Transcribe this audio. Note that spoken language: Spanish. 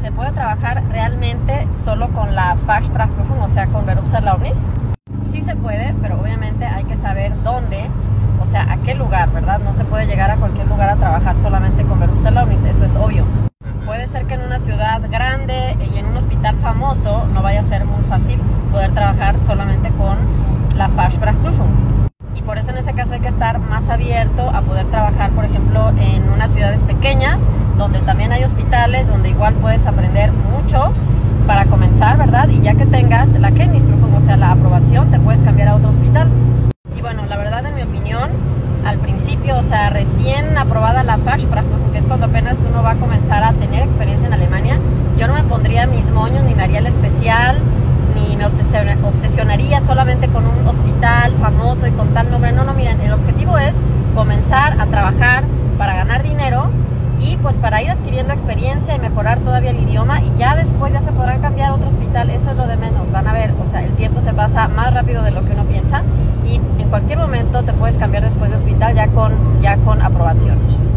¿Se puede trabajar realmente solo con la Fachsprachprüfung, o sea, con Berufserlaubnis? Sí se puede, pero obviamente hay que saber dónde, o sea, a qué lugar, ¿verdad? No se puede llegar a cualquier lugar a trabajar solamente con Berufserlaubnis, eso es obvio. Puede ser que en una ciudad grande y en un hospital famoso no vaya a ser muy fácil poder trabajar solamente con la Fachsprachprüfung. Y por eso en ese caso hay que estar más abierto a poder trabajar, por ejemplo, en unas ciudades pequeñas, donde también hay hospitales, igual puedes aprender mucho para comenzar, ¿verdad? Y ya que tengas la Kenntnisprüfung, o sea, la aprobación, te puedes cambiar a otro hospital. Y bueno, la verdad, en mi opinión, al principio, o sea, recién aprobada la Fachsprachprüfung, que es cuando apenas uno va a comenzar a tener experiencia en Alemania, yo no me pondría mis moños ni me haría el especial, ni me obsesionaría solamente con un hospital famoso y con tal nombre. No, no, miren, el objetivo es comenzar a trabajar para ganar dinero y pues para ir adquiriendo experiencia y mejorar todavía el idioma y ya después ya se podrán cambiar a otro hospital, eso es lo de menos, van a ver, o sea, el tiempo se pasa más rápido de lo que uno piensa y en cualquier momento te puedes cambiar después de hospital ya con, ya con aprobación.